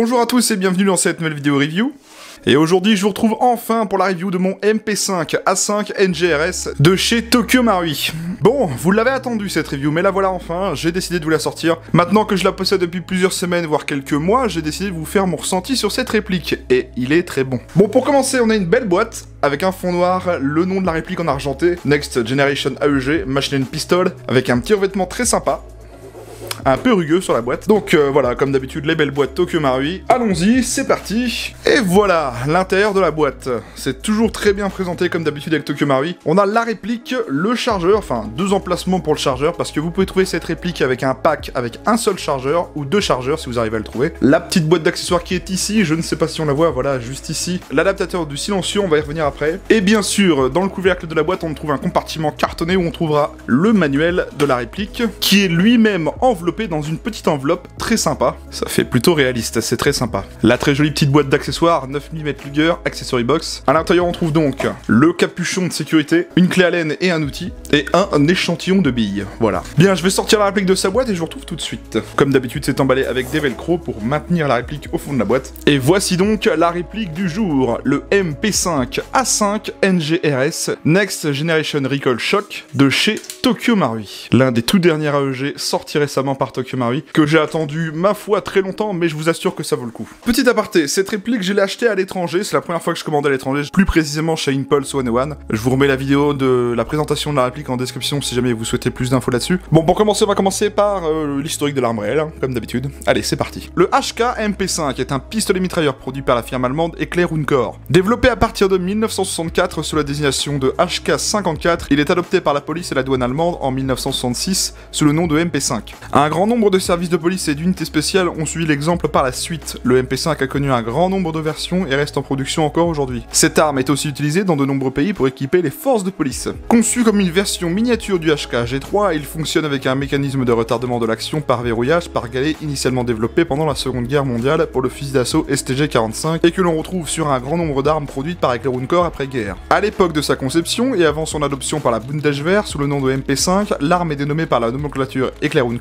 Bonjour à tous et bienvenue dans cette nouvelle vidéo review. Et aujourd'hui, je vous retrouve enfin pour la review de mon MP5 A5 NGRS de chez Tokyo Marui. Bon, vous l'avez attendu cette review, mais la voilà enfin, j'ai décidé de vous la sortir. Maintenant que je la possède depuis plusieurs semaines, voire quelques mois, j'ai décidé de vous faire mon ressenti sur cette réplique, et il est très bon. Bon, pour commencer, on a une belle boîte, avec un fond noir, le nom de la réplique en argenté, Next Generation AEG, Machine and Pistol, avec un petit revêtement très sympa, un peu rugueux sur la boîte. Donc euh, voilà, comme d'habitude, les belles boîtes Tokyo Marui. Allons-y, c'est parti Et voilà, l'intérieur de la boîte. C'est toujours très bien présenté comme d'habitude avec Tokyo Marui. On a la réplique, le chargeur, enfin deux emplacements pour le chargeur, parce que vous pouvez trouver cette réplique avec un pack avec un seul chargeur, ou deux chargeurs si vous arrivez à le trouver. La petite boîte d'accessoires qui est ici, je ne sais pas si on la voit, voilà, juste ici. L'adaptateur du silencieux, on va y revenir après. Et bien sûr, dans le couvercle de la boîte, on trouve un compartiment cartonné où on trouvera le manuel de la réplique, qui est lui-même enveloppé dans une petite enveloppe très sympa. Ça fait plutôt réaliste, c'est très sympa. La très jolie petite boîte d'accessoires, 9 mm Luger, accessory box. À l'intérieur, on trouve donc le capuchon de sécurité, une clé à laine et un outil, et un échantillon de billes. Voilà. Bien, je vais sortir la réplique de sa boîte et je vous retrouve tout de suite. Comme d'habitude, c'est emballé avec des velcro pour maintenir la réplique au fond de la boîte. Et voici donc la réplique du jour, le MP5 A5 NGRS Next Generation Recall Shock de chez Tokyo Marui. L'un des tout derniers AEG sorti récemment par Tokyo Marui, que j'ai attendu ma foi très longtemps, mais je vous assure que ça vaut le coup. Petit aparté, cette réplique, je l'ai achetée à l'étranger, c'est la première fois que je commande à l'étranger, plus précisément chez Impulse One One. Je vous remets la vidéo de la présentation de la réplique en description si jamais vous souhaitez plus d'infos là-dessus. Bon, pour commencer, on va commencer par euh, l'historique de l'arme réelle, hein, comme d'habitude. Allez, c'est parti. Le HK MP5 est un pistolet mitrailleur produit par la firme allemande Eclair Corps. Développé à partir de 1964 sous la désignation de HK54, il est adopté par la police et la douane allemande en 1966 sous le nom de MP5. Un grand nombre de services de police et d'unités spéciales ont suivi l'exemple par la suite. Le MP5 a connu un grand nombre de versions et reste en production encore aujourd'hui. Cette arme est aussi utilisée dans de nombreux pays pour équiper les forces de police. Conçu comme une version miniature du HK G3, il fonctionne avec un mécanisme de retardement de l'action par verrouillage par galet initialement développé pendant la Seconde Guerre mondiale pour le fusil d'assaut STG-45 et que l'on retrouve sur un grand nombre d'armes produites par Corps après-guerre. À l'époque de sa conception et avant son adoption par la Bundeswehr sous le nom de MP5, l'arme est dénommée par la nomenclature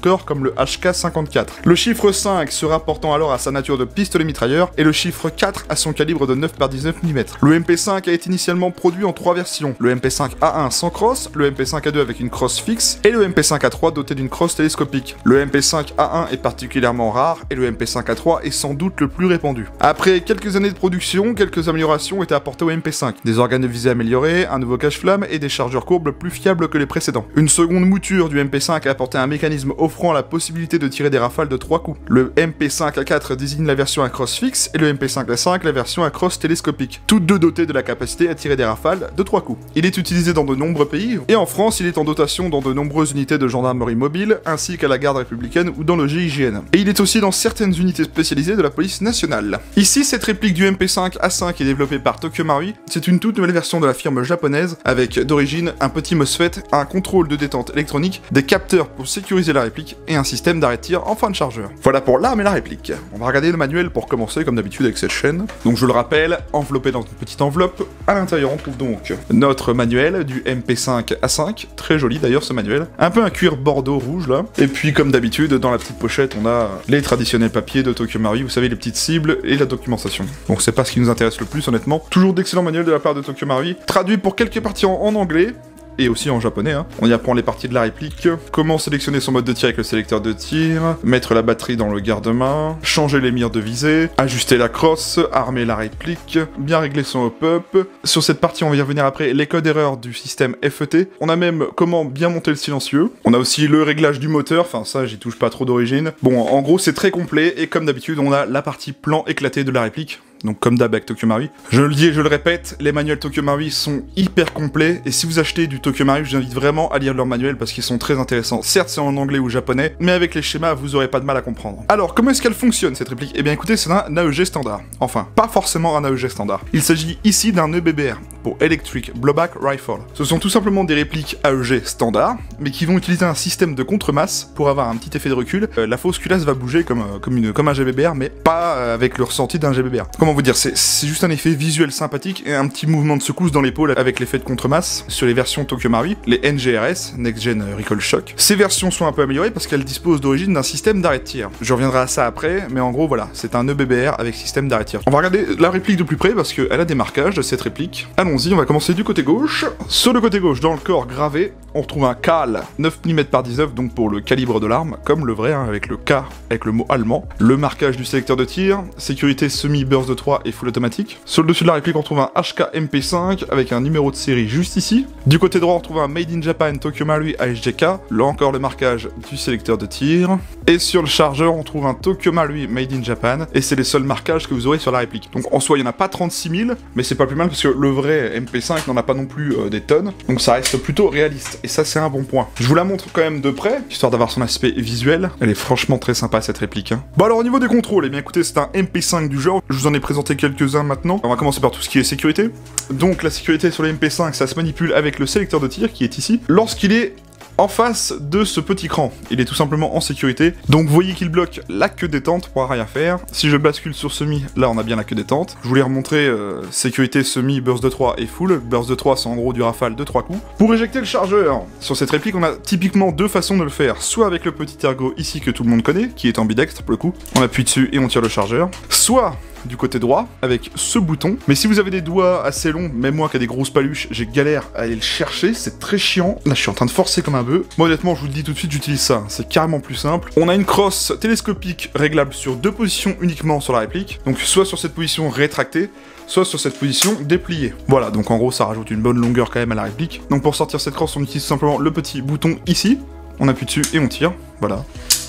Corps comme le HK 54 Le chiffre 5 se rapportant alors à sa nature de pistolet mitrailleur et le chiffre 4 à son calibre de 9 par 19 mm. Le MP5 a été initialement produit en trois versions, le MP5 A1 sans crosse, le MP5 A2 avec une crosse fixe et le MP5 A3 doté d'une crosse télescopique. Le MP5 A1 est particulièrement rare et le MP5 A3 est sans doute le plus répandu. Après quelques années de production, quelques améliorations étaient apportées au MP5. Des organes de visée améliorés, un nouveau cache-flamme et des chargeurs courbes plus fiables que les précédents. Une seconde mouture du MP5 a apporté un mécanisme offrant la possibilité de tirer des rafales de 3 coups. Le MP5A4 désigne la version à crosse fixe et le MP5A5 la version à crosse télescopique, toutes deux dotées de la capacité à tirer des rafales de 3 coups. Il est utilisé dans de nombreux pays, et en France il est en dotation dans de nombreuses unités de gendarmerie mobile, ainsi qu'à la garde républicaine ou dans le GIGN. Et il est aussi dans certaines unités spécialisées de la police nationale. Ici, cette réplique du MP5A5 est développée par Tokyo Marui, c'est une toute nouvelle version de la firme japonaise, avec d'origine un petit MOSFET, un contrôle de détente électronique, des capteurs pour sécuriser la réplique, et un système d'arrêt tir en fin de chargeur. Voilà pour l'arme et la réplique. On va regarder le manuel pour commencer comme d'habitude avec cette chaîne. Donc je le rappelle, enveloppé dans une petite enveloppe. À l'intérieur on trouve donc notre manuel du MP5 A5, très joli d'ailleurs ce manuel. Un peu un cuir bordeaux rouge là. Et puis comme d'habitude dans la petite pochette on a les traditionnels papiers de Tokyo Marui, vous savez les petites cibles et la documentation. Donc c'est pas ce qui nous intéresse le plus honnêtement. Toujours d'excellents manuels de la part de Tokyo Marui, traduit pour quelques parties en anglais, et aussi en japonais. Hein. On y apprend les parties de la réplique, comment sélectionner son mode de tir avec le sélecteur de tir, mettre la batterie dans le garde-main, changer les mires de visée, ajuster la crosse, armer la réplique, bien régler son hop-up. Sur cette partie, on va y revenir après, les codes erreurs du système FET. On a même comment bien monter le silencieux. On a aussi le réglage du moteur, enfin ça j'y touche pas trop d'origine. Bon, en gros c'est très complet, et comme d'habitude, on a la partie plan éclaté de la réplique donc comme d'hab avec Tokyo Marui. Je le dis et je le répète, les manuels Tokyo Marui sont hyper complets, et si vous achetez du Tokyo Marui, je vous invite vraiment à lire leurs manuels parce qu'ils sont très intéressants. Certes, c'est en anglais ou japonais, mais avec les schémas, vous aurez pas de mal à comprendre. Alors, comment est-ce qu'elle fonctionne cette réplique? Eh bien écoutez, c'est un AEG standard. Enfin, pas forcément un AEG standard. Il s'agit ici d'un EBBR, pour Electric Blowback Rifle. Ce sont tout simplement des répliques AEG standard, mais qui vont utiliser un système de contre-masse pour avoir un petit effet de recul. Euh, la fausse culasse va bouger comme, euh, une, comme un GBBR, mais pas euh, avec le ressenti d'un GBBR comment vous dire, c'est juste un effet visuel sympathique et un petit mouvement de secousse dans l'épaule avec l'effet de contre-masse sur les versions Tokyo Mario, les NGRS, Next Gen Recall Shock. Ces versions sont un peu améliorées parce qu'elles disposent d'origine d'un système d'arrêt de tir. Je reviendrai à ça après, mais en gros voilà, c'est un EBBR avec système d'arrêt de tir. On va regarder la réplique de plus près parce qu'elle a des marquages de cette réplique. Allons-y, on va commencer du côté gauche. Sur le côté gauche, dans le corps gravé, on retrouve un CAL 9 mm par 19, donc pour le calibre de l'arme, comme le vrai, hein, avec le K, avec le mot allemand. Le marquage du sélecteur de tir, sécurité semi-burst de 3 et full automatique. Sur le dessus de la réplique, on trouve un HK MP5 avec un numéro de série juste ici. Du côté droit, on trouve un Made in Japan Tokyo Marui ASJK, là encore le marquage du sélecteur de tir. Et sur le chargeur, on trouve un Tokyo Marui Made in Japan, et c'est les seuls marquages que vous aurez sur la réplique. Donc en soi, il n'y en a pas 36 000, mais c'est pas plus mal parce que le vrai MP5 n'en a pas non plus euh, des tonnes, donc ça reste plutôt réaliste, et ça c'est un bon point. Je vous la montre quand même de près, histoire d'avoir son aspect visuel. Elle est franchement très sympa cette réplique. Hein. Bon alors au niveau des contrôles, eh bien écoutez, c'est un MP5 du genre, je vous en ai présenté quelques-uns maintenant. On va commencer par tout ce qui est sécurité. Donc la sécurité sur les MP5, ça se manipule avec le sélecteur de tir qui est ici. Lorsqu'il est en face de ce petit cran. Il est tout simplement en sécurité. Donc vous voyez qu'il bloque la queue détente pour rien faire. Si je bascule sur semi, là on a bien la queue détente. Je voulais remontrer euh, sécurité semi, burst de 3 et full. Burst de 3 c'est en gros du rafale de 3 coups. Pour éjecter le chargeur, sur cette réplique on a typiquement deux façons de le faire. Soit avec le petit ergo ici que tout le monde connaît, qui est ambidextre pour le coup. On appuie dessus et on tire le chargeur. Soit du côté droit avec ce bouton. Mais si vous avez des doigts assez longs, même moi qui a des grosses paluches, j'ai galère à aller le chercher, c'est très chiant. Là, je suis en train de forcer comme un bœuf. Moi, honnêtement, je vous le dis tout de suite, j'utilise ça. C'est carrément plus simple. On a une crosse télescopique réglable sur deux positions uniquement sur la réplique. Donc, soit sur cette position rétractée, soit sur cette position dépliée. Voilà, donc en gros, ça rajoute une bonne longueur quand même à la réplique. Donc, pour sortir cette crosse, on utilise simplement le petit bouton ici. On appuie dessus et on tire. Voilà.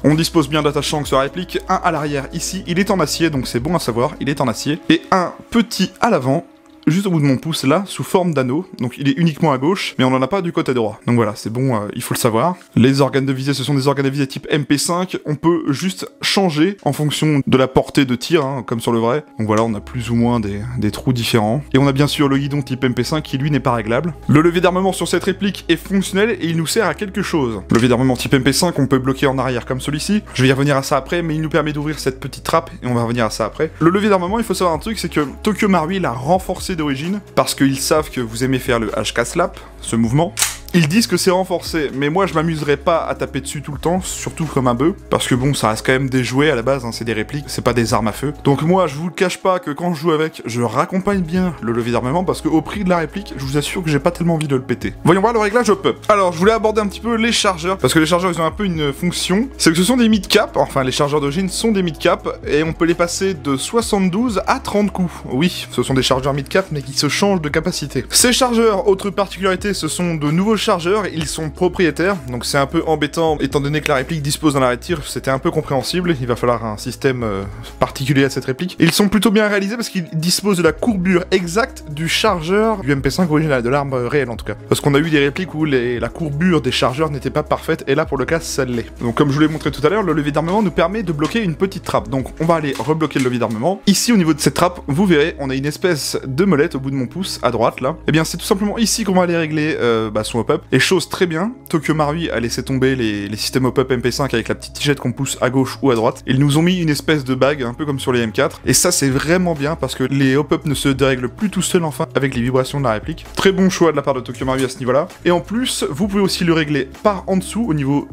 On dispose bien d'attachants que se réplique, un à l'arrière ici, il est en acier, donc c'est bon à savoir, il est en acier, et un petit à l'avant, juste au bout de mon pouce là, sous forme d'anneau. Donc il est uniquement à gauche, mais on n'en a pas du côté droit. Donc voilà, c'est bon, euh, il faut le savoir. Les organes de visée, ce sont des organes de visée type MP5. On peut juste changer en fonction de la portée de tir, hein, comme sur le vrai. Donc voilà, on a plus ou moins des, des, trous différents. Et on a bien sûr le guidon type MP5 qui lui n'est pas réglable. Le levier d'armement sur cette réplique est fonctionnel et il nous sert à quelque chose. Le levier d'armement type MP5, on peut bloquer en arrière comme celui-ci. Je vais y revenir à ça après, mais il nous permet d'ouvrir cette petite trappe et on va revenir à ça après. Le levier d'armement, il faut savoir un truc, c'est que Tokyo Marui l'a renforcé d'origine parce qu'ils savent que vous aimez faire le HK slap, ce mouvement. Ils disent que c'est renforcé, mais moi je m'amuserais pas à taper dessus tout le temps, surtout comme un bœuf, parce que bon, ça reste quand même des jouets à la base, hein, c'est des répliques, c'est pas des armes à feu. Donc moi, je vous le cache pas que quand je joue avec, je raccompagne bien le levier d'armement, parce qu'au prix de la réplique, je vous assure que j'ai pas tellement envie de le péter. Voyons voir le réglage up. Alors, je voulais aborder un petit peu les chargeurs, parce que les chargeurs, ils ont un peu une fonction, c'est que ce sont des mid-cap, enfin les chargeurs d'origine sont des mid-cap, et on peut les passer de 72 à 30 coups. Oui, ce sont des chargeurs mid-cap, mais qui se changent de capacité. Ces chargeurs, autre particularité, ce sont de nouveaux chargeurs, ils sont propriétaires, donc c'est un peu embêtant, étant donné que la réplique dispose d'un arrêt de tir, c'était un peu compréhensible, il va falloir un système euh, particulier à cette réplique. ils sont plutôt bien réalisés parce qu'ils disposent de la courbure exacte du chargeur du MP5 original, de l'arme réelle en tout cas. Parce qu'on a eu des répliques où la courbure des chargeurs n'était pas parfaite, et là pour le cas, ça l'est. Donc comme je vous l'ai montré tout à l'heure, le levier d'armement nous permet de bloquer une petite trappe. Donc on va aller rebloquer le levier d'armement. Ici au niveau de cette trappe, vous verrez, on a une espèce de molette au bout de mon pouce, à droite là. Et eh bien c'est tout simplement ici qu'on va aller régler euh, bah, son Et chose très bien, Tokyo Marui a laissé tomber les, systèmes hop-up MP5 avec la petite tigette qu'on pousse à gauche ou à droite. Ils nous ont mis une espèce de bague, un peu comme sur les M4. Et ça c'est vraiment bien parce que les hop-up ne se dérèglent plus tout seuls enfin avec les vibrations de la réplique. Très bon choix de la part de Tokyo Marui à ce niveau-là. Et en plus, vous pouvez aussi le régler par en dessous au niveau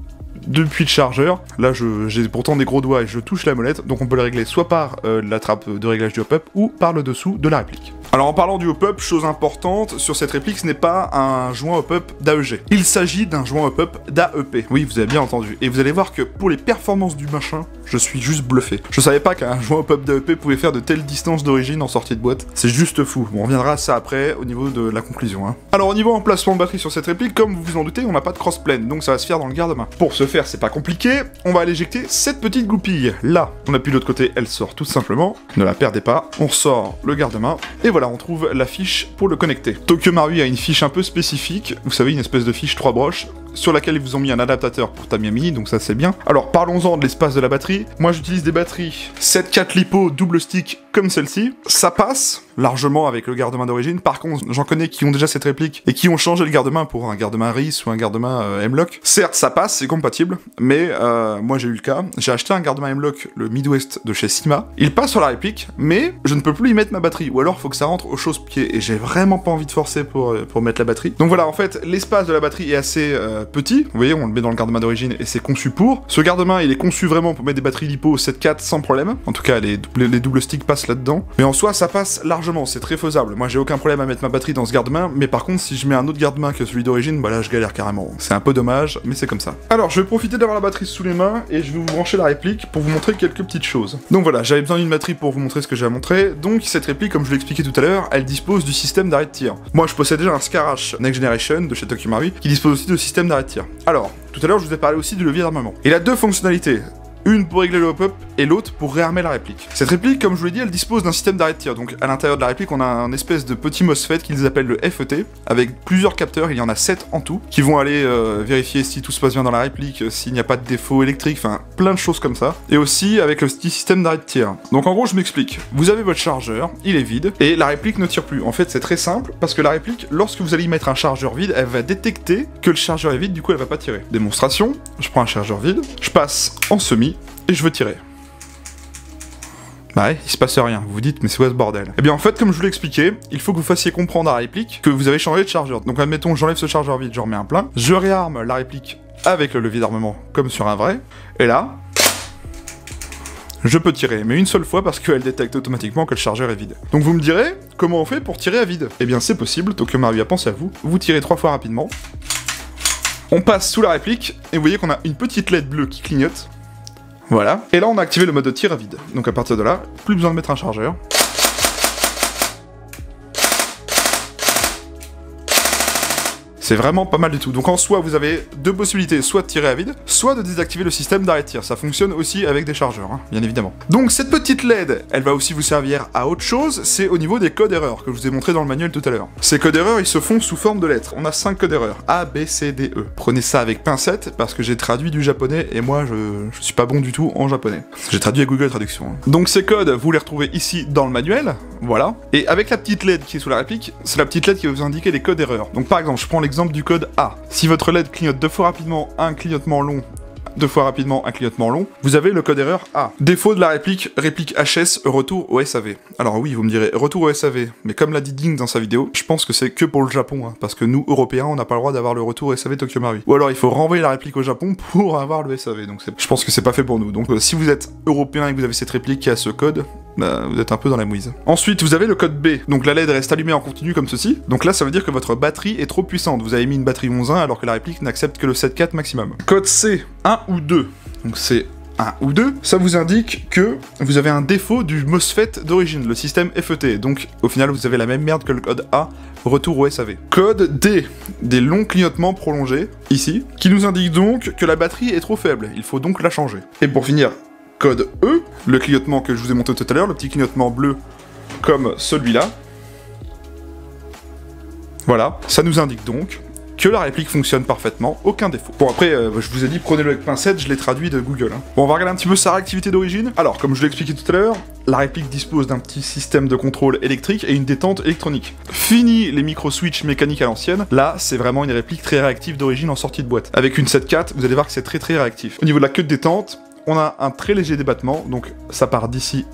depuis le chargeur. Là, j'ai pourtant des gros doigts et je touche la molette, donc on peut le régler soit par euh, la trappe de réglage du hop-up ou par le dessous de la réplique. Alors en parlant du hop-up, chose importante, sur cette réplique, ce n'est pas un joint hop-up d'AEG. Il s'agit d'un joint hop-up d'AEP. Oui, vous avez bien entendu. Et vous allez voir que pour les performances du machin, je suis juste bluffé. Je savais pas qu'un joint hop-up d'AEP pouvait faire de telles distances d'origine en sortie de boîte. C'est juste fou. on reviendra à ça après au niveau de la conclusion. Hein. Alors au niveau emplacement de batterie sur cette réplique, comme vous vous en doutez, on n'a pas de cross-plane, donc ça va se faire dans le garde-main. Pour ce faire, c'est pas compliqué, on va aller éjecter cette petite goupille. Là, on appuie de l'autre côté, elle sort tout simplement. Ne la perdez pas. On sort le garde-main, et voilà, on trouve la fiche pour le connecter. Tokyo Marui a une fiche un peu spécifique, vous savez, une espèce de fiche 3 broches, sur laquelle ils vous ont mis un adaptateur pour Tamiya Mini, donc ça c'est bien. Alors parlons-en de l'espace de la batterie. Moi j'utilise des batteries 7.4 lipo double stick comme celle-ci. Ça passe largement avec le garde-main d'origine. Par contre, j'en connais qui ont déjà cette réplique et qui ont changé le garde-main pour un garde-main RIS ou un garde-main euh, M-Lock. Certes, ça passe, c'est compatible, mais euh, moi j'ai eu le cas. J'ai acheté un garde-main M-Lock, le Midwest de chez Sima. Il passe sur la réplique, mais je ne peux plus y mettre ma batterie. Ou alors, faut que ça rentre au chausse-pied et j'ai vraiment pas envie de forcer pour, euh, pour mettre la batterie. Donc voilà, en fait, l'espace de la batterie est assez petit. Vous voyez, on le met dans le garde-main d'origine et c'est conçu pour. Ce garde-main, il est conçu vraiment pour mettre des batteries lipo 7.4 sans problème. En tout cas, les, double- les doubles sticks passent là-dedans. Mais en soi, ça passe largement, c'est très faisable. Moi, j'ai aucun problème à mettre ma batterie dans ce garde-main, mais par contre, si je mets un autre garde-main que celui d'origine, bah là, je galère carrément. C'est un peu dommage, mais c'est comme ça. Alors, je vais profiter d'avoir la batterie sous les mains et je vais vous brancher la réplique pour vous montrer quelques petites choses. Donc voilà, j'avais besoin d'une batterie pour vous montrer ce que j'ai à montrer. Donc, cette réplique, comme je l'ai expliqué tout à l'heure, elle dispose du système d'arrêt de tir. Moi, je possède déjà un Scarash Next Generation de chez Tokyo Marui qui dispose aussi de système d'arrêt Alors, tout à l'heure, je vous ai parlé aussi du levier d'armement. Il a deux fonctionnalités. Une pour régler le hop-up et l'autre pour réarmer la réplique. Cette réplique, comme je vous l'ai dit, elle dispose d'un système d'arrêt de tir. Donc à l'intérieur de la réplique, on a un espèce de petit MOSFET qu'ils appellent le FET, avec plusieurs capteurs, il y en a 7 en tout, qui vont aller euh, vérifier si tout se passe bien dans la réplique, euh, s'il n'y a pas de défaut électrique, enfin plein de choses comme ça. Et aussi avec le petit système d'arrêt de tir. Donc en gros, je m'explique. Vous avez votre chargeur, il est vide, et la réplique ne tire plus. En fait, c'est très simple, parce que la réplique, lorsque vous allez y mettre un chargeur vide, elle va détecter que le chargeur est vide, du coup elle va pas tirer. Démonstration, je prends un chargeur vide, je passe en semi, et je veux tirer. Bah ouais, il se passe rien. Vous vous dites, mais c'est quoi ce bordel? Eh bien, en fait, comme je vous l'ai expliqué, il faut que vous fassiez comprendre à la réplique que vous avez changé de chargeur. Donc, admettons, j'enlève ce chargeur vide, je remets un plein, je réarme la réplique avec le levier d'armement, comme sur un vrai, et là, je peux tirer, mais une seule fois parce qu'elle détecte automatiquement que le chargeur est vide. Donc vous me direz, comment on fait pour tirer à vide? Eh bien c'est possible, Tokyo Mario a pensé à vous, vous tirez trois fois rapidement, on passe sous la réplique, et vous voyez qu'on a une petite LED bleue qui clignote, voilà. Et là, on a activé le mode de tir à vide. Donc à partir de là, plus besoin de mettre un chargeur. C'est vraiment pas mal du tout. Donc en soi, vous avez deux possibilités, soit de tirer à vide, soit de désactiver le système d'arrêt tir. Ça fonctionne aussi avec des chargeurs, hein, bien évidemment. Donc cette petite LED, elle va aussi vous servir à autre chose, c'est au niveau des codes erreurs que je vous ai montré dans le manuel tout à l'heure. Ces codes erreurs, ils se font sous forme de lettres. On a 5 codes erreurs, A, B, C, D, E. Prenez ça avec pincette, parce que j'ai traduit du japonais, et moi, je, je suis pas bon du tout en japonais. J'ai traduit à Google Traduction. hein. Donc ces codes, vous les retrouvez ici dans le manuel, voilà. Et avec la petite LED qui est sous la réplique, c'est la petite LED qui va vous indiquer les codes erreurs. Donc par exemple, je prends l'exemple du code A. Si votre LED clignote deux fois rapidement, un clignotement long, deux fois rapidement un clignotement long, vous avez le code erreur A. Défaut de la réplique, réplique HS, retour au SAV. Alors oui, vous me direz, retour au SAV, mais comme l'a dit Ding dans sa vidéo, je pense que c'est que pour le Japon, hein, parce que nous, Européens, on n'a pas le droit d'avoir le retour au SAV Tokyo Marui. Ou alors il faut renvoyer la réplique au Japon pour avoir le SAV, donc je pense que c'est pas fait pour nous. Donc euh, si vous êtes Européen et que vous avez cette réplique qui a ce code, bah, vous êtes un peu dans la mouise. Ensuite, vous avez le code B. Donc la LED reste allumée en continu comme ceci. Donc là, ça veut dire que votre batterie est trop puissante. Vous avez mis une batterie 11.1 alors que la réplique n'accepte que le 7.4 maximum. Code C, 1 ou 2. Donc c'est 1 ou 2, ça vous indique que vous avez un défaut du MOSFET d'origine, le système FET. Donc au final, vous avez la même merde que le code A, retour au SAV. Code D, des longs clignotements prolongés, ici, qui nous indique donc que la batterie est trop faible. Il faut donc la changer. Et pour finir, code E, le clignotement que je vous ai montré tout à l'heure, le petit clignotement bleu comme celui-là. Voilà, ça nous indique donc que la réplique fonctionne parfaitement, aucun défaut. Bon après, euh, je vous ai dit prenez-le avec pincette, je l'ai traduit de Google. hein. Bon, on va regarder un petit peu sa réactivité d'origine. Alors, comme je l'ai expliqué tout à l'heure, la réplique dispose d'un petit système de contrôle électrique et une détente électronique. Fini les micro-switch mécaniques à l'ancienne, là c'est vraiment une réplique très réactive d'origine en sortie de boîte. Avec une 7.4, vous allez voir que c'est très très réactif. Au niveau de la queue de détente, on a un très léger débattement, donc ça part d'ici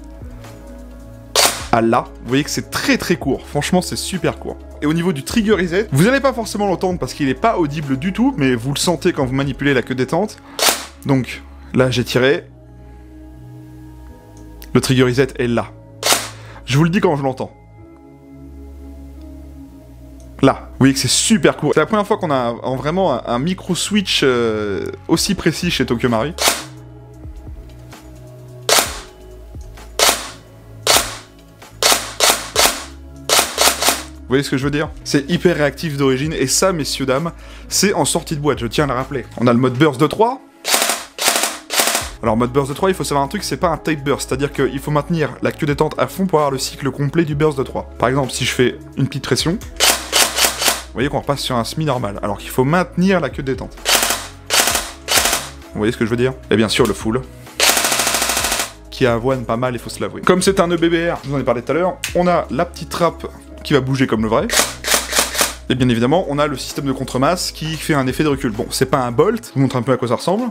à là. Vous voyez que c'est très très court. Franchement, c'est super court. Et au niveau du trigger reset, vous n'allez pas forcément l'entendre parce qu'il n'est pas audible du tout, mais vous le sentez quand vous manipulez la queue détente. Donc là, j'ai tiré. Le trigger reset est là. Je vous le dis quand je l'entends. Là, vous voyez que c'est super court. C'est la première fois qu'on a vraiment un, un micro switch euh, aussi précis chez Tokyo Marui. Voyez ce que je veux dire C'est hyper réactif d'origine, et ça, messieurs, dames, c'est en sortie de boîte, je tiens à le rappeler. On a le mode burst de 3. Alors, mode burst de 3, il faut savoir un truc, c'est pas un type burst, c'est-à-dire qu'il faut maintenir la queue détente à fond pour avoir le cycle complet du burst de 3. Par exemple, si je fais une petite pression, vous voyez qu'on repasse sur un semi normal, alors qu'il faut maintenir la queue détente. Vous voyez ce que je veux dire Et bien sûr le full qui avoine pas mal, il faut se l'avouer. Comme c'est un EBBR, je vous en ai parlé tout à l'heure, on a la petite trappe qui va bouger comme le vrai. Et bien évidemment, on a le système de contre-masse qui fait un effet de recul. Bon, c'est pas un bolt, je vous montre un peu à quoi ça ressemble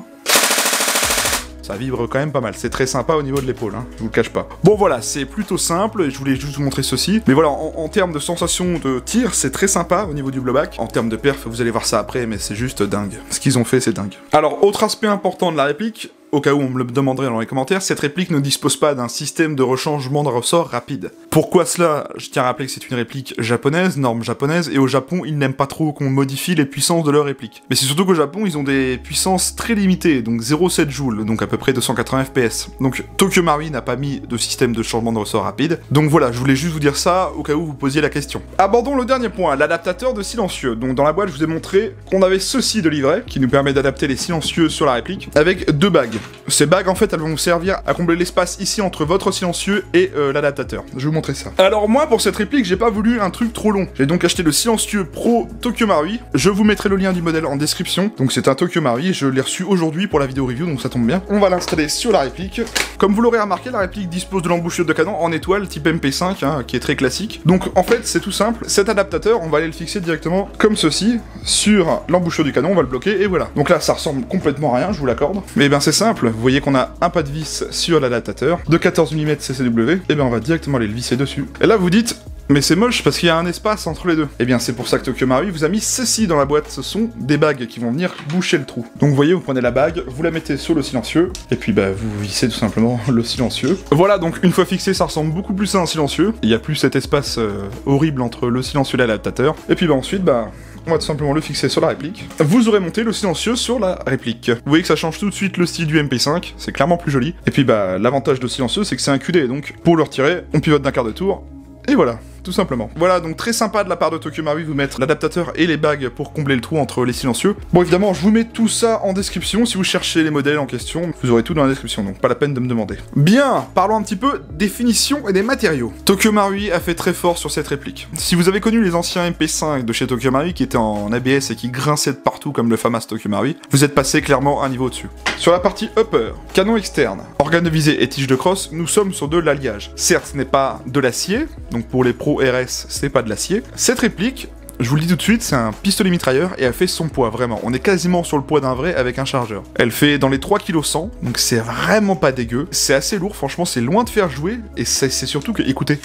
ça vibre quand même pas mal. C'est très sympa au niveau de l'épaule, hein, je vous le cache pas. Bon voilà, c'est plutôt simple, je voulais juste vous montrer ceci. Mais voilà, en, termes de sensation de tir, c'est très sympa au niveau du blowback. En termes de perf, vous allez voir ça après, mais c'est juste dingue. Ce qu'ils ont fait, c'est dingue. Alors, autre aspect important de la réplique, au cas où on me le demanderait dans les commentaires, cette réplique ne dispose pas d'un système de rechangement de ressort rapide. Pourquoi cela? Je tiens à rappeler que c'est une réplique japonaise, norme japonaise, et au Japon, ils n'aiment pas trop qu'on modifie les puissances de leur réplique. Mais c'est surtout qu'au Japon, ils ont des puissances très limitées, donc 0,7 joules, donc à peu près 280 fps. Donc Tokyo Marui n'a pas mis de système de changement de ressort rapide. Donc voilà, je voulais juste vous dire ça au cas où vous posiez la question. Abordons le dernier point, l'adaptateur de silencieux. Donc dans la boîte, je vous ai montré qu'on avait ceci de livret, qui nous permet d'adapter les silencieux sur la réplique, avec deux bagues. Ces bagues, en fait, elles vont vous servir à combler l'espace ici entre votre silencieux et euh, l'adaptateur. Je vais vous montrer ça. Alors moi, pour cette réplique, j'ai pas voulu un truc trop long. J'ai donc acheté le silencieux Pro Tokyo Marui. Je vous mettrai le lien du modèle en description. Donc c'est un Tokyo Marui, je l'ai reçu aujourd'hui pour la vidéo review, donc ça tombe bien. On va l'installer sur la réplique. Comme vous l'aurez remarqué, la réplique dispose de l'embouchure de canon en étoile type MP5, hein, qui est très classique. Donc en fait, c'est tout simple. Cet adaptateur, on va aller le fixer directement comme ceci sur l'embouchure du canon, on va le bloquer et voilà. Donc là, ça ressemble complètement à rien, je vous l'accorde. Mais ben c'est simple, vous voyez qu'on a un pas de vis sur l'adaptateur de 14 mm CCW, et bien on va directement aller le visser dessus. Et là vous dites, mais c'est moche parce qu'il y a un espace entre les deux. Et eh bien c'est pour ça que Tokyo Marui vous a mis ceci dans la boîte, ce sont des bagues qui vont venir boucher le trou. Donc vous voyez, vous prenez la bague, vous la mettez sur le silencieux, et puis bah vous vissez tout simplement le silencieux. Voilà, donc une fois fixé, ça ressemble beaucoup plus à un silencieux. Il n'y a plus cet espace euh, horrible entre le silencieux et l'adaptateur. Et puis bah ensuite, bah on va tout simplement le fixer sur la réplique. Vous aurez monté le silencieux sur la réplique. Vous voyez que ça change tout de suite le style du MP5, c'est clairement plus joli. Et puis bah l'avantage de silencieux c'est que c'est un QD, donc pour le retirer, on pivote d'un quart de tour, voilà tout simplement. Voilà, donc très sympa de la part de Tokyo Marui vous mettre l'adaptateur et les bagues pour combler le trou entre les silencieux. Bon, évidemment, je vous mets tout ça en description. Si vous cherchez les modèles en question, vous aurez tout dans la description, donc pas la peine de me demander. Bien, parlons un petit peu des finitions et des matériaux. Tokyo Marui a fait très fort sur cette réplique. Si vous avez connu les anciens MP5 de chez Tokyo Marui qui étaient en ABS et qui grinçaient de partout comme le fameux Tokyo Marui, vous êtes passé clairement un niveau au-dessus. Sur la partie upper, canon externe, organe de visée et tige de crosse, nous sommes sur de l'alliage. Certes, ce n'est pas de l'acier, donc pour les pros RS, c'est pas de l'acier. Cette réplique, je vous le dis tout de suite, c'est un pistolet mitrailleur et elle fait son poids, vraiment. On est quasiment sur le poids d'un vrai avec un chargeur. Elle fait dans les 3 kg 100, donc c'est vraiment pas dégueu. C'est assez lourd, franchement, c'est loin de faire jouer et c'est surtout que, écoutez,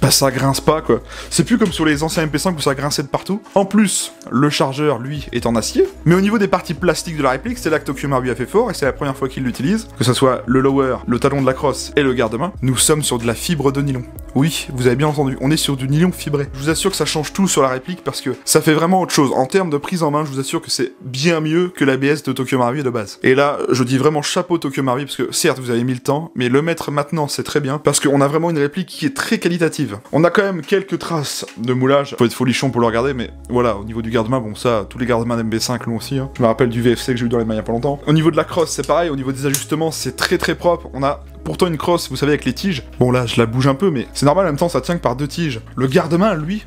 bah ça grince pas quoi. C'est plus comme sur les anciens MP5 où ça grinçait de partout. En plus, le chargeur, lui, est en acier. Mais au niveau des parties plastiques de la réplique, c'est là que Tokyo a fait fort et c'est la première fois qu'il l'utilise. Que ce soit le lower, le talon de la crosse et le garde-main, nous sommes sur de la fibre de nylon. Oui, vous avez bien entendu, on est sur du nylon fibré. Je vous assure que ça change tout sur la réplique parce que ça fait vraiment autre chose. En termes de prise en main, je vous assure que c'est bien mieux que l'ABS de Tokyo Maru de base. Et là, je dis vraiment chapeau Tokyo Maru parce que certes, vous avez mis le temps, mais le mettre maintenant, c'est très bien parce qu'on a vraiment une réplique qui est très qualitative. On a quand même quelques traces de moulage. Faut être folichon pour le regarder, mais voilà, au niveau du garde-main, bon, ça, tous les garde-mains d'MB5 l'ont aussi. Hein. Je me rappelle du VFC que j'ai eu dans les mains il y a pas longtemps. Au niveau de la crosse, c'est pareil. Au niveau des ajustements, c'est très très propre. On a pourtant une crosse, vous savez, avec les tiges. Bon, là, je la bouge un peu, mais c'est normal en même temps, ça tient que par deux tiges. Le garde-main, lui,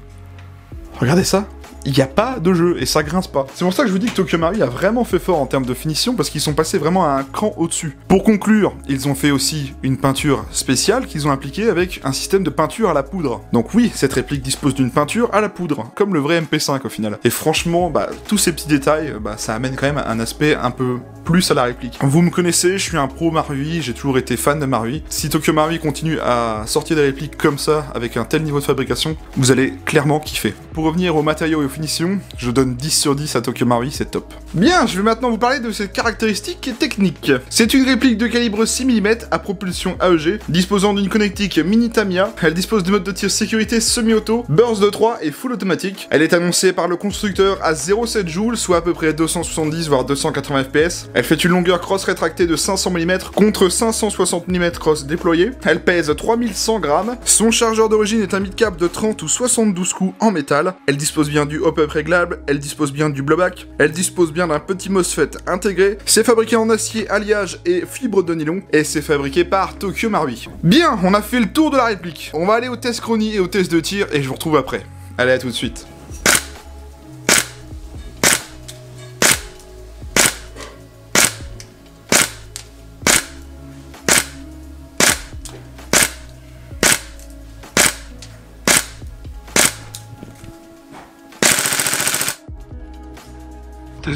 regardez ça il n'y a pas de jeu et ça grince pas. C'est pour ça que je vous dis que Tokyo Maru a vraiment fait fort en termes de finition parce qu'ils sont passés vraiment à un cran au-dessus. Pour conclure, ils ont fait aussi une peinture spéciale qu'ils ont appliquée avec un système de peinture à la poudre. Donc oui, cette réplique dispose d'une peinture à la poudre, comme le vrai MP5 au final. Et franchement, bah, tous ces petits détails, bah, ça amène quand même un aspect un peu plus à la réplique. Vous me connaissez, je suis un pro Marui, j'ai toujours été fan de Marui. Si Tokyo Marui continue à sortir des répliques comme ça, avec un tel niveau de fabrication, vous allez clairement kiffer. Pour revenir aux matériaux et aux finitions, je donne 10 sur 10 à Tokyo Marui, c'est top. Bien, je vais maintenant vous parler de ses caractéristiques techniques. C'est une réplique de calibre 6 mm à propulsion AEG, disposant d'une connectique mini Tamiya. Elle dispose de mode de tir sécurité semi-auto, burst de 3 et full automatique. Elle est annoncée par le constructeur à 0,7 joules, soit à peu près 270 voire 280 fps. Elle fait une longueur cross rétractée de 500 mm contre 560 mm cross déployé. Elle pèse 3100 grammes. Son chargeur d'origine est un mid-cap de 30 ou 72 coups en métal. Elle dispose bien du hop-up réglable, elle dispose bien du blowback, elle dispose bien d'un petit MOSFET intégré. C'est fabriqué en acier, alliage et fibre de nylon et c'est fabriqué par Tokyo Marui. Bien, on a fait le tour de la réplique. On va aller au test chronie et au test de tir et je vous retrouve après. Allez, à tout de suite.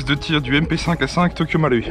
De tir du MP5 à 5 Tokyo Marui.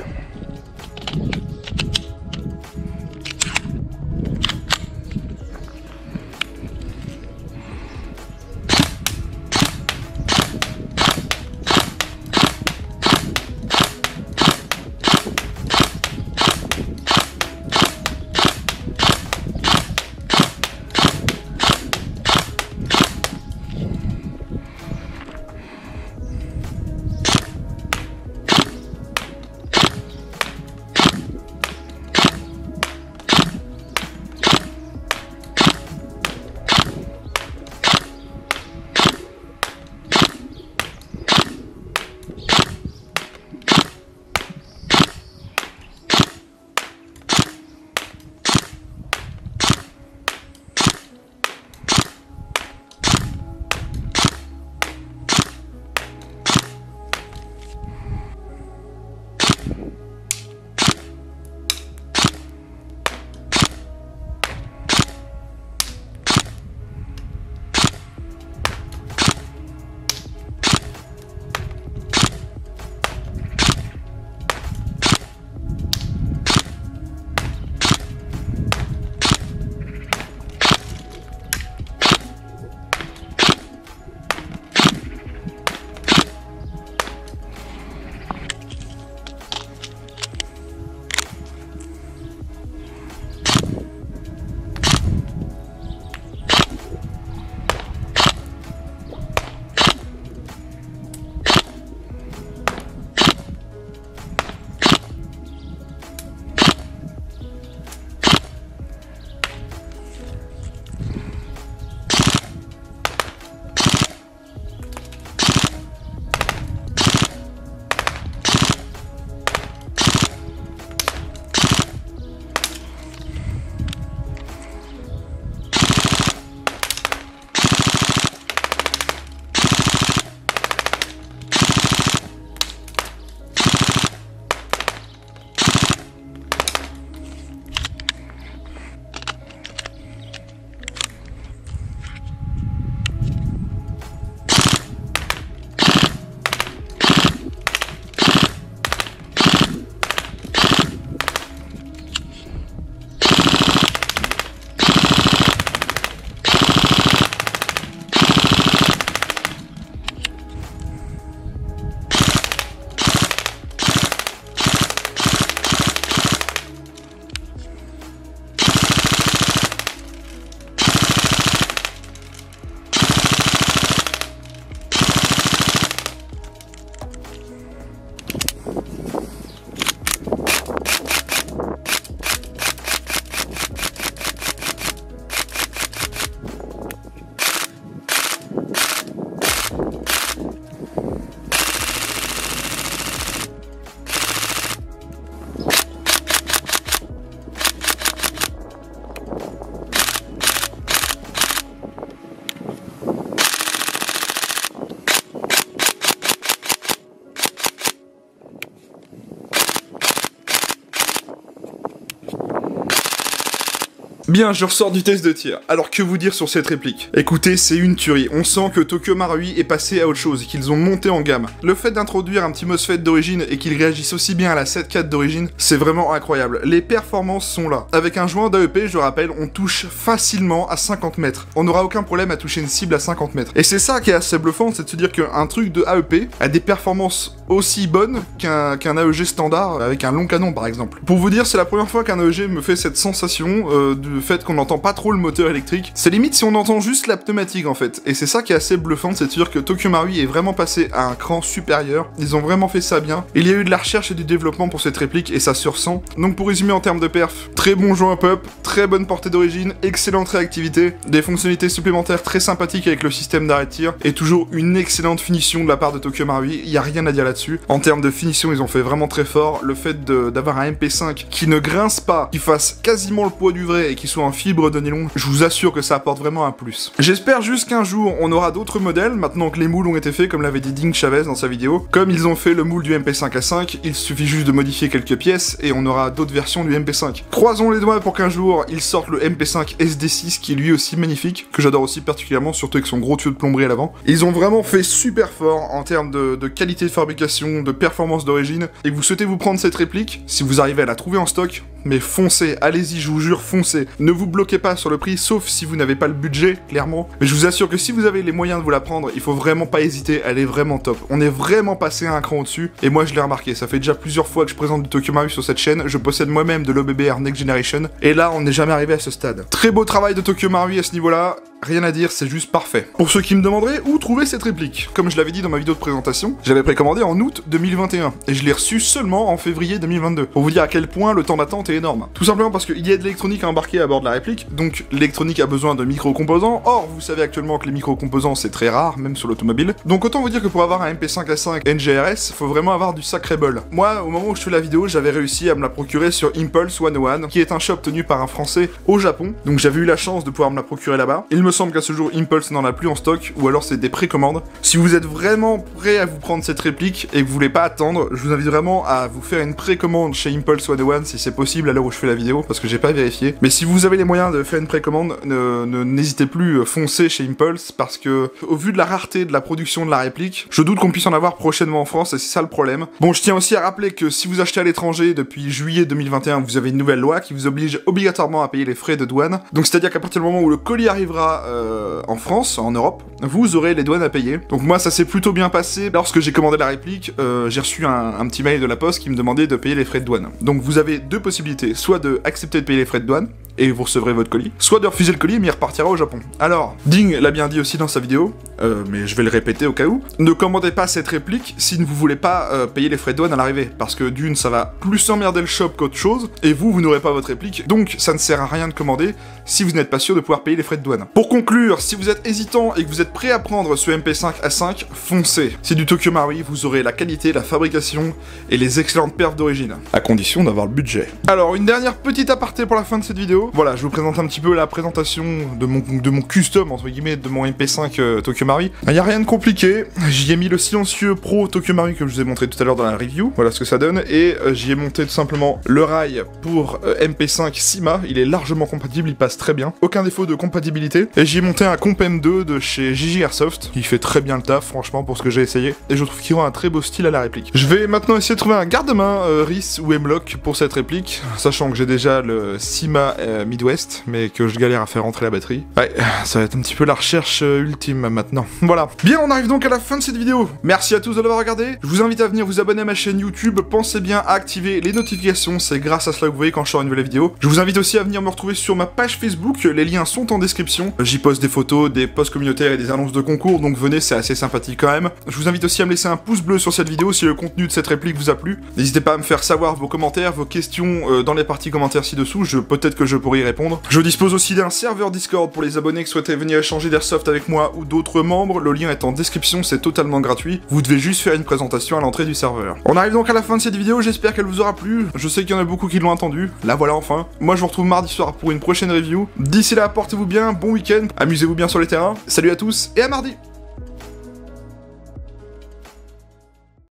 Bien, je ressors du test de tir. Alors que vous dire sur cette réplique? Écoutez, c'est une tuerie. On sent que Tokyo Marui est passé à autre chose et qu'ils ont monté en gamme. Le fait d'introduire un petit MOSFET d'origine et qu'il réagisse aussi bien à la 7.4 d'origine, c'est vraiment incroyable. Les performances sont là. Avec un joint d'AEP, je rappelle, on touche facilement à 50 mètres. On n'aura aucun problème à toucher une cible à 50 mètres. Et c'est ça qui est assez bluffant, c'est de se dire qu'un truc de AEP a des performances aussi bonnes qu'un AEG standard avec un long canon par exemple. Pour vous dire, c'est la première fois qu'un AEG me fait cette sensation euh, du fait qu'on n'entend pas trop le moteur électrique. C'est limite si on entend juste la pneumatique en fait. Et c'est ça qui est assez bluffant, c'est de dire que Tokyo Marui est vraiment passé à un cran supérieur. Ils ont vraiment fait ça bien. Il y a eu de la recherche et du développement pour cette réplique et ça se ressent. Donc pour résumer en termes de perf, très bon joint up, très bonne portée d'origine, excellente réactivité, des fonctionnalités supplémentaires très sympathiques avec le système d'arrêt de tir et toujours une excellente finition de la part de Tokyo Marui. Il y a rien à dire là-dessus. En termes de finition, ils ont fait vraiment très fort. Le fait d'avoir un MP5 qui ne grince pas, qui fasse quasiment le poids du vrai et qui soit en fibre de nylon, je vous assure que ça apporte vraiment un plus. J'espère juste qu'un jour on aura d'autres modèles, maintenant que les moules ont été faits, comme l'avait dit Ding Chavez dans sa vidéo. Comme ils ont fait le moule du MP5 à 5, il suffit juste de modifier quelques pièces et on aura d'autres versions du MP5. Croisons les doigts pour qu'un jour ils sortent le MP5 SD6 qui est lui aussi magnifique, que j'adore aussi particulièrement, surtout avec son gros tuyau de plomberie à l'avant. Ils ont vraiment fait super fort en termes de qualité de fabrication, de performance d'origine, et vous souhaitez vous prendre cette réplique, si vous arrivez à la trouver en stock, mais foncez, allez-y, je vous jure, foncez. Ne vous bloquez pas sur le prix, sauf si vous n'avez pas le budget, clairement. Mais je vous assure que si vous avez les moyens de vous la prendre, il faut vraiment pas hésiter, elle est vraiment top. On est vraiment passé un cran au-dessus, et moi je l'ai remarqué, ça fait déjà plusieurs fois que je présente du Tokyo Maru sur cette chaîne, je possède moi-même de l'OBBR Next Generation, et là on n'est jamais arrivé à ce stade. Très beau travail de Tokyo Maru à ce niveau-là, Rien à dire, c'est juste parfait. Pour ceux qui me demanderaient où trouver cette réplique, comme je l'avais dit dans ma vidéo de présentation, j'avais précommandé en août 2021, et je l'ai reçu seulement en février 2022, pour vous dire à quel point le temps d'attente énorme. Tout simplement parce qu'il y a de l'électronique à embarquer à bord de la réplique, donc l'électronique a besoin de micro-composants, or vous savez actuellement que les micro-composants c'est très rare, même sur l'automobile, donc autant vous dire que pour avoir un MP5A5 NGRS, faut vraiment avoir du sacré bol. Moi, au moment où je fais la vidéo, j'avais réussi à me la procurer sur Impulse 101, qui est un shop tenu par un français au Japon, donc j'avais eu la chance de pouvoir me la procurer là-bas. Il me semble qu'à ce jour, Impulse n'en a plus en stock, ou alors c'est des précommandes. Si vous êtes vraiment prêt à vous prendre cette réplique et que vous voulez pas attendre, je vous invite vraiment à vous faire une précommande chez Impulse One si c'est possible à l'heure où je fais la vidéo, parce que j'ai pas vérifié. Mais si vous avez les moyens de faire une précommande, n'hésitez plus, euh, foncez chez Impulse, parce que au vu de la rareté de la production de la réplique, je doute qu'on puisse en avoir prochainement en France, et c'est ça le problème. Bon, je tiens aussi à rappeler que si vous achetez à l'étranger depuis juillet 2021, vous avez une nouvelle loi qui vous oblige obligatoirement à payer les frais de douane. Donc c'est-à-dire qu'à partir du moment où le colis arrivera euh, en France, en Europe, vous aurez les douanes à payer. Donc moi, ça s'est plutôt bien passé. Lorsque j'ai commandé la réplique, euh, j'ai reçu un, petit mail de la poste qui me demandait de payer les frais de douane. Donc vous avez deux possibilités, soit de accepter de payer les frais de douane, et vous recevrez votre colis, soit de refuser le colis mais il repartira au Japon. Alors, Ding l'a bien dit aussi dans sa vidéo, euh, mais je vais le répéter au cas où, ne commandez pas cette réplique si vous voulez pas euh, payer les frais de douane à l'arrivée, parce que d'une, ça va plus emmerder le shop qu'autre chose, et vous, vous n'aurez pas votre réplique, donc ça ne sert à rien de commander si vous n'êtes pas sûr de pouvoir payer les frais de douane. Pour conclure, si vous êtes hésitant et que vous êtes prêt à prendre ce MP5 A5, foncez. C'est du Tokyo Marui, vous aurez la qualité, la fabrication et les excellentes perfs d'origine, à condition d'avoir le budget. Alors, une dernière petite aparté pour la fin de cette vidéo. Voilà, je vous présente un petit peu la présentation de mon, de custom, entre guillemets, de mon MP5 euh, Tokyo Marui. Il n'y a rien de compliqué, j'y ai mis le silencieux Pro Tokyo Marui que je vous ai montré tout à l'heure dans la review, voilà ce que ça donne, et euh, j'y ai monté tout simplement le rail pour euh, MP5 Sima, il est largement compatible, il passe très bien, aucun défaut de compatibilité, et j'y ai monté un Comp M2 de chez Gigi Airsoft, qui fait très bien le taf, franchement, pour ce que j'ai essayé, et je trouve qu'il rend un très beau style à la réplique. Je vais maintenant essayer de trouver un garde-main RIS ou M-Lock pour cette réplique, sachant que j'ai déjà le Sima Midwest, mais que je galère à faire rentrer la batterie. Ouais, ça va être un petit peu la recherche ultime maintenant. Voilà. Bien, on arrive donc à la fin de cette vidéo. Merci à tous de l'avoir regardé. Je vous invite à venir vous abonner à ma chaîne YouTube. Pensez bien à activer les notifications, c'est grâce à cela que vous voyez quand je sors une nouvelle vidéo. Je vous invite aussi à venir me retrouver sur ma page Facebook, les liens sont en description. J'y poste des photos, des posts communautaires et des annonces de concours, donc venez, c'est assez sympathique quand même. Je vous invite aussi à me laisser un pouce bleu sur cette vidéo si le contenu de cette réplique vous a plu. N'hésitez pas à me faire savoir vos commentaires, vos questions euh, dans les parties commentaires ci-dessous, peut-être que je pourrai y répondre. Je dispose aussi d'un serveur Discord pour les abonnés qui souhaitaient venir échanger d'airsoft avec moi ou d'autres membres, le lien est en description, c'est totalement gratuit. Vous devez juste faire une présentation à l'entrée du serveur. On arrive donc à la fin de cette vidéo, j'espère qu'elle vous aura plu. Je sais qu'il y en a beaucoup qui l'ont attendu. La voilà enfin. Moi je vous retrouve mardi soir pour une prochaine review. D'ici là, portez-vous bien, bon week-end, amusez-vous bien sur les terrains. Salut à tous et à mardi